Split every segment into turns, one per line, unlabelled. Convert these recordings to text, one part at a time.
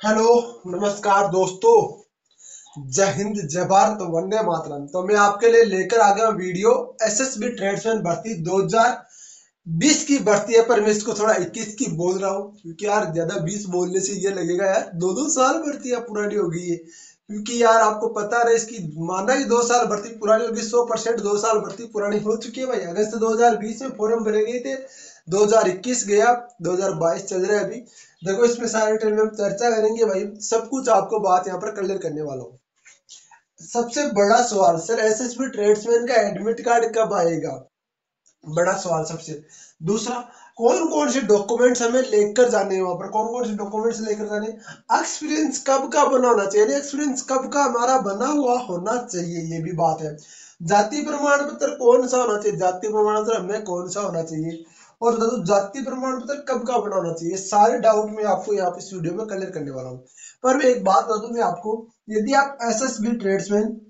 Hello, नमस्कार दोस्तों। जय हिंद, जय भारत, वंदे मातरम। तो मैं आपके लिए लेकर आ गया वीडियो एसएसबी ट्रेड्समैन भर्ती 2020 की भर्ती है, पर मैं इसको थोड़ा 21 की बोल रहा हूँ, क्योंकि यार ज़्यादा 20 बोलने से ये लगेगा, यार दो दो साल भर्ती है, पुरानी हो गई है क्योंकि यार आपको पता रहे इसकी माना कि दो साल भर्ती पुरानी होगी, सौ परसेंट दो साल भर्ती पुरानी हो चुकी है भाई। अगस्त 2020 में फॉर्म भरे गए थे 2021 गया 2022 चल रहा है अभी। देखो, इसमें सारे ट्रेन में हम चर्चा करेंगे भाई। सब कुछ आपको बात यहाँ पर क्लियर करने वाला हूँ। सबसे बड़ा सवाल, सर एसएसबी ट्रेड्समैन का एडमिट कार्ड कब आएगा? बड़ा सवाल सबसे। दूसरा कौन कौन से डॉक्यूमेंट्स हमें लेकर जाने हैं वहाँ पर? कौन कौन से डॉक्यूमेंट्स लेकर जाने एक्सपीरियंस कब का बना होना चाहिए? एक्सपीरियंस कब का हमारा बना हुआ होना चाहिए, ये भी बात है। जाति प्रमाण पत्र कौन सा होना चाहिए? जाति प्रमाण पत्र हमें कौन सा होना चाहिए? और बता दो, जाति प्रमाण पत्र कब का बना होना चाहिए? सारे डाउट मैं आपको यहाँ पे इस वीडियो में क्लियर करने वाला हूँ। पर मैं एक बात बता दूँ मैं आपको, यदि आप S S B tradesman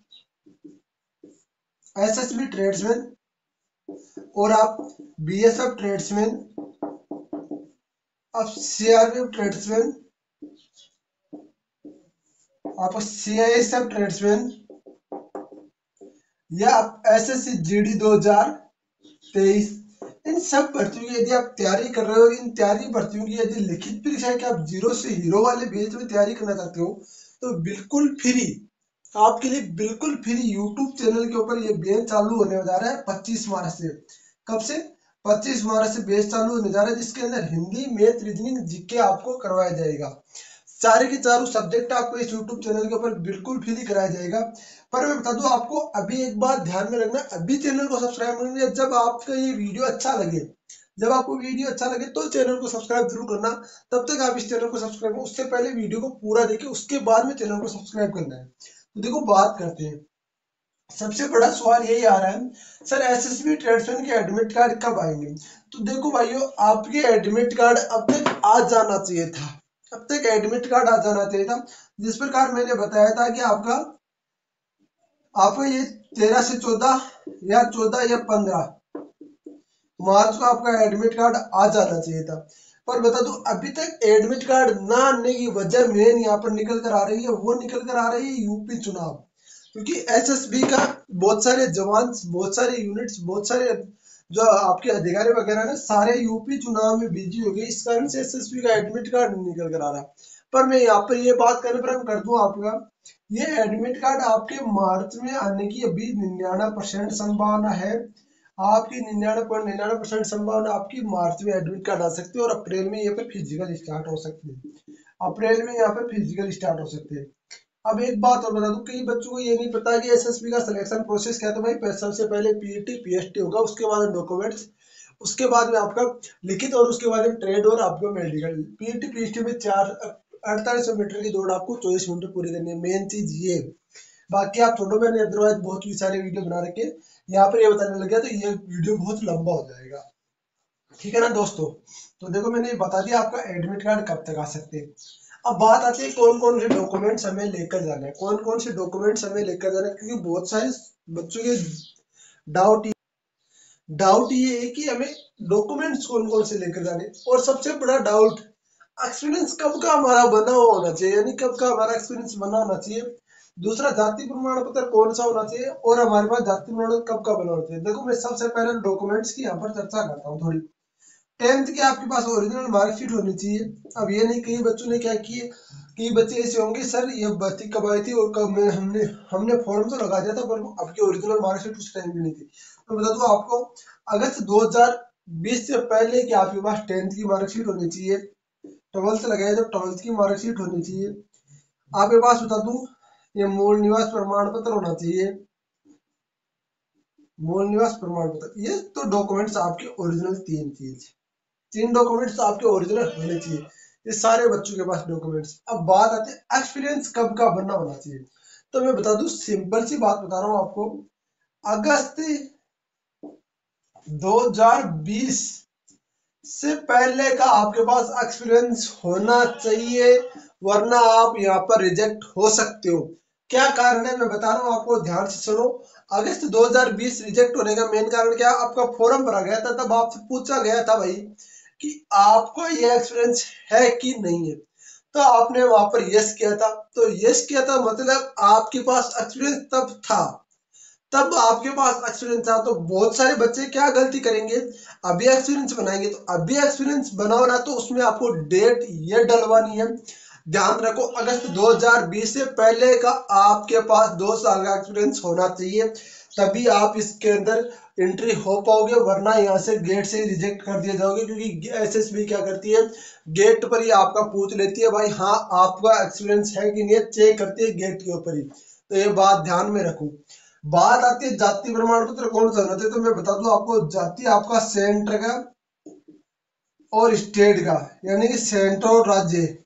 S S B tradesman और आप बी एस एफ़ ट्रेड्समैन आप C R P F tradesman आप C I S F tradesman या आप S S C G D दो हज़ार तेईस सब भर्तियों की यदि आप तैयारी कर रहे हो, इन तैयारी भर्तियों की यदि लिखित परीक्षा कि आप ज़ीरो से हीरो वाले बेस में तैयारी करना चाहते हो तो बिल्कुल फ्री आपके लिए बिल्कुल फ्री यूट्यूब चैनल के ऊपर ये बेस चालू होने जा रहा है पच्चीस मार्च से। कब से? पच्चीस मार्च से बेस चालू होने जा रहा है, जिसके अंदर हिंदी मैथ रीजनिंग जीके आपको करवाया जाएगा। सारे के चारों सब्जेक्ट आपको इस यूट्यूब चैनल के ऊपर बिल्कुल फ्री कराया जाएगा। पर मैं बता दूँ, आपको अभी एक बात ध्यान में रखना, अभी चैनल को सब्सक्राइब करना जब आपका ये वीडियो अच्छा लगे, जब आपको वीडियो अच्छा लगे तो चैनल को सब्सक्राइब ज़रूर करना। तब तक आप इस चैनल को सब्सक्राइब उससे पहले वीडियो को पूरा देखिए उसके बाद में चैनल को सब्सक्राइब करना है। तो देखो, बात करते हैं। सबसे बड़ा सवाल यही आ रहा है, सर एसएसबी ट्रेड्समैन के एडमिट कार्ड कब आएँगे? तो देखो भाइयों, आपके एडमिट कार्ड अब तक आ जाना चाहिए था। अब तक एडमिट कार्ड आ जाना चाहिए था, जिस प्रकार मैंने बताया था कि आपका आपको ये तेरह से चौदह या चौदह या पंद्रह, मार्च को आपका एडमिट कार्ड आ जाना चाहिए था। पर बता दू, अभी तक एडमिट कार्ड ना आने की वजह मेन यहाँ पर निकल कर आ रही है, वो निकल कर आ रही है यूपी चुनाव। क्योंकि एसएसबी का बहुत सारे जवान, बहुत सारे यूनिट्स बहुत सारे जो आपके अधिकारी वगैरह ने सारे यूपी चुनाव में बिज़ी हो गए। इस कारण से एसएसबी का एडमिट कार्ड निकल कर आ रहा। पर मैं यहाँ पर ये बात करने पर कर दूँ आपका। ये एडमिट कार्ड आपके मार्च में आने की अभी निन्यानवे परसेंट संभावना है। आपकी निन्यानवे पॉइंट निन्यानवे परसेंट संभावना आपकी मार्च में एडमिट कार्ड आ सकती है और अप्रैल में यहाँ पर फ़िज़िकल स्टार्ट हो सकती है। अप्रैल में यहाँ पर फ़िज़िकल स्टार्ट हो सकते हैं। अब एक बात और बता दूँ, कई बच्चों को ये नहीं पता कि एसएसबी का सिलेक्शन प्रोसेस क्या था भाई सबसे पहले पीईटी पीएसटी होगा, उसके बाद डॉक्यूमेंट्स उसके बाद में आपका लिखित और उसके बाद में ट्रेड और आपका मेडिकल पीईटी पीएसटी में चार अड़तालीस सौ मीटर की दौड़ आपको चौबीस मिनट पूरी करनी है। मेन चीज़ ये। बाकी आप छोटो मैंने अदरवाइज़ बहुत भी सारे वीडियो बना रखे यहाँ पर ये बताने लग गया तो ये वीडियो बहुत लंबा हो जाएगा। ठीक है ना दोस्तों? तो देखो मैंने बता दिया आपका एडमिट कार्ड कब तक आ सकते हैं। अब बात आती है कौन कौन से डॉक्यूमेंट्स हमें लेकर जाना है। कौन कौन से डॉक्यूमेंट्स हमें लेकर जाना है? क्योंकि बहुत सारे बच्चों के डाउट डाउट ये है कि हमें डॉक्यूमेंट्स कौन कौन से लेकर जाने और सबसे बड़ा डाउट एक्सपीरियंस कब का हमारा बना हुआ होना चाहिए? यानी कब का हमारा एक्सपीरियंस बना होना चाहिए? दूसरा जाति प्रमाण पत्र कौन सा होना चाहिए? और हमारे पास जाति प्रमाण कब का बना होना चाहिए? देखो, मैं सबसे पहले डॉक्यूमेंट्स की यहाँ पर चर्चा करता हूँ थोड़ी। टेंथ की आपके पास ओरिजिनल मार्कशीट होनी चाहिए। अब ये नहीं, कई बच्चों ने क्या किए कई बच्चे ऐसे होंगे, सर, ये भर्ती कब आई थी और कब मैं, हमने हमने फॉर्म तो लगा दिया था, पर आपकी ओरिजिनल मार्कशीट उस टाइम भी नहीं थी। तो बता दो आपको, अगस्त 2020 से पहले कि आपके पास टेंथ की मार्कशीट होनी चाहिए। ट्वेल्थ लगाए तो ट्वेल्थ की मार्कशीट होनी चाहिए। आपके पास बता दू, ये मूल निवास प्रमाण पत्र होना चाहिए। मूल निवास प्रमाण पत्र, ये तो डॉक्यूमेंट्स आपके ओरिजिनल तीन चीज़। तीन डॉक्यूमेंट्स आपके ओरिजिनल होने चाहिए। ये सारे बच्चों के पास डॉक्यूमेंट्स अब बात आती है एक्सपीरियंस कब का बनना होना चाहिए। तो मैं बता दू सिंपल सी बात बता रहा हूँ आपको। अगस्त 2020 से पहले का आपके पास एक्सपीरियंस होना चाहिए, वरना आप यहाँ पर रिजेक्ट हो सकते हो। क्या कारण है? मैं बता रहा हूँ, आपको ध्यान से सुनो। अगस्त 2020 रिजेक्ट होने का मेन कारण क्या? आपका फॉर्म भरा गया था, तब आपसे पूछा गया था भाई कि आपको ये एक्सपीरियंस है कि नहीं है? तो आपने वहाँ पर यस किया था। तो यस किया था मतलब आपके पास एक्सपीरियंस तब था तब आपके पास एक्सपीरियंस था तो बहुत सारे बच्चे क्या गलती करेंगे? अभी एक्सपीरियंस बनाएँगे तो अभी एक्सपीरियंस बनाओ ना तो उसमें आपको डेट ये डलवानी है। ध्यान रखो, अगस्त 2020 से पहले का आपके पास दो साल का एक्सपीरियंस होना चाहिए, तभी आप इसके अंदर एंट्री हो पाओगे, वरना यहाँ से गेट से रिजेक्ट कर दिया जाओगे, क्योंकि एसएसबी क्या करती है? गेट पर ही आपका पूछ लेती है, भाई हाँ आपका एक्सपीरियंस है कि नहीं चेक करती है गेट के ऊपर ही। तो ये बात ध्यान में रखो। बात आती है जाति प्रमाण पत्र कौन सा होना चाहिए तो मैं बता दू आपको, जाति आपका सेंटर का और स्टेट का, यानी कि सेंटर और राज्य।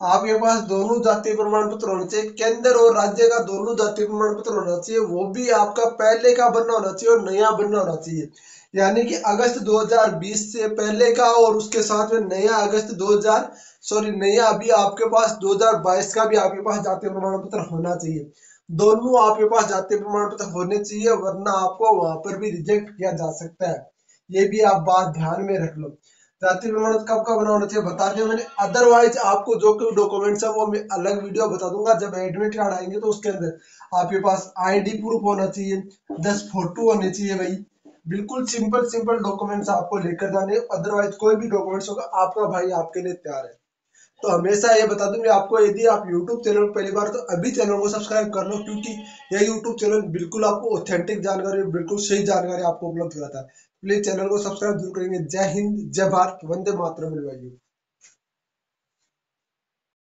आपके पास दोनों जातीय प्रमाण पत्र होने चाहिए, केंद्र और राज्य का दोनों जातीय प्रमाण पत्र होना चाहिए, वो भी आपका पहले का बनना होना चाहिए और नया बनना होना चाहिए। यानी कि अगस्त 2020 से पहले का और उसके साथ में नया अगस्त 2000 सॉरी नया अभी आपके पास 2022 का भी आपके पास जातीय प्रमाण पत्र होना चाहिए। दोनों आपके पास जातीय प्रमाण पत्र होने चाहिए, वरना आपको वहाँ पर भी रिजेक्ट किया जा सकता है। ये भी आप बात ध्यान में रख लो। जातीय प्रमाण पत्र कब कब बनाना चाहिए, बता दिया मैंने। अदरवाइज़ आपको जो कोई डॉक्यूमेंट्स है, वो मैं अलग वीडियो बता दूँगा। जब एडमिट कार्ड आएँगे तो उसके अंदर आपके पास आईडी प्रूफ होना चाहिए। दस फ़ोटो होने चाहिए भाई। बिल्कुल सिंपल सिंपल डॉक्यूमेंट्स आपको लेकर जाने। अदरवाइज़ कोई भी डॉक्यूमेंट्स होगा, आपका भाई आपके लिए तैयार है। तो हमेशा ये बता दूँगी आपको यदि आप YouTube चैनल पर पहली बार तो अभी चैनल को सब्सक्राइब कर लो, क्योंकि यह YouTube चैनल बिल्कुल आपको ऑथेंटिक जानकारी बिल्कुल सही जानकारी आपको उपलब्ध कराता है। प्लीज़ चैनल को सब्सक्राइब ज़रूर करेंगे। जय हिंद, जय भारत, वंदे मातरम।